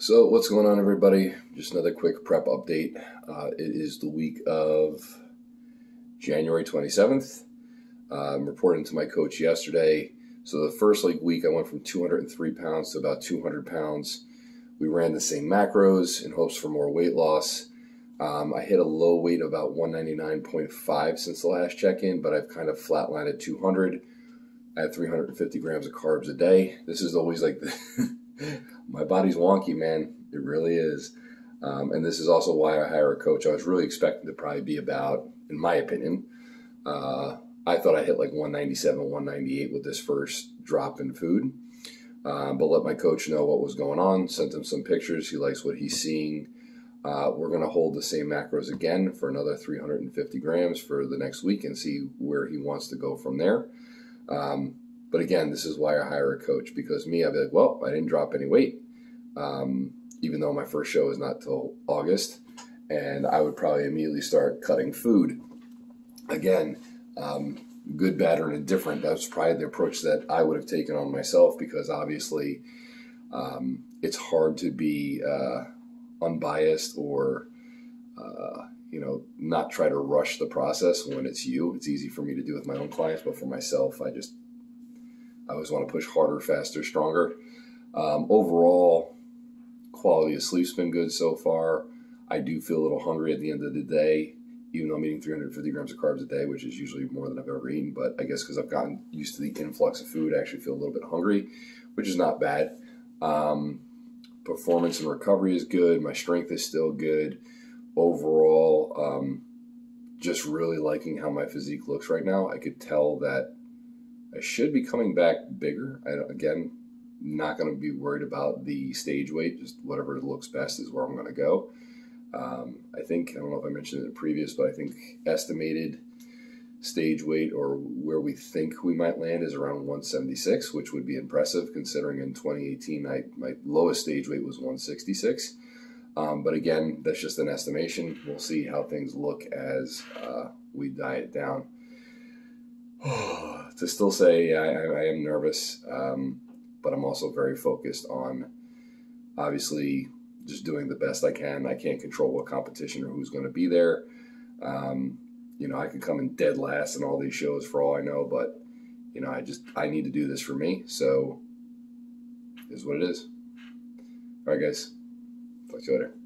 So, what's going on, everybody? Just another quick prep update. Uh, it is the week of January 27th. Uh, I'm reporting to my coach yesterday. So, the first like week, I went from 203 pounds to about 200 pounds. We ran the same macros in hopes for more weight loss. Um, I hit a low weight of about 199.5 since the last check in, but I've kind of flatlined at 200. I have 350 grams of carbs a day. This is always like the body's wonky, man. It really is. Um, and this is also why I hire a coach. I was really expecting to probably be about, in my opinion, uh, I thought I hit like 197, 198 with this first drop in food. Um, but let my coach know what was going on, sent him some pictures. He likes what he's seeing. Uh, we're going to hold the same macros again for another 350 grams for the next week and see where he wants to go from there. Um, but again, this is why I hire a coach because me, I'd be like, well, I didn't drop any weight, um, even though my first show is not till August, and I would probably immediately start cutting food. Again, um, good, bad, or indifferent. That's probably the approach that I would have taken on myself because obviously um, it's hard to be uh, unbiased or uh, you know not try to rush the process when it's you. It's easy for me to do with my own clients, but for myself, I just I always want to push harder, faster, stronger. Um, overall, quality of sleep's been good so far. I do feel a little hungry at the end of the day, even though I'm eating 350 grams of carbs a day, which is usually more than I've ever eaten. But I guess because I've gotten used to the influx of food, I actually feel a little bit hungry, which is not bad. Um, performance and recovery is good. My strength is still good. Overall, um, just really liking how my physique looks right now. I could tell that I should be coming back bigger. I, again, not going to be worried about the stage weight. Just whatever looks best is where I'm going to go. Um, I think I don't know if I mentioned it in previous, but I think estimated stage weight or where we think we might land is around 176, which would be impressive considering in 2018 I, my lowest stage weight was 166. Um, but again, that's just an estimation. We'll see how things look as uh, we diet down. to still say I, I am nervous, um, but I'm also very focused on obviously just doing the best I can. I can't control what competition or who's going to be there. Um, you know, I could come in dead last in all these shows for all I know, but you know, I just I need to do this for me. So, is what it is. All right, guys. Talk to you later.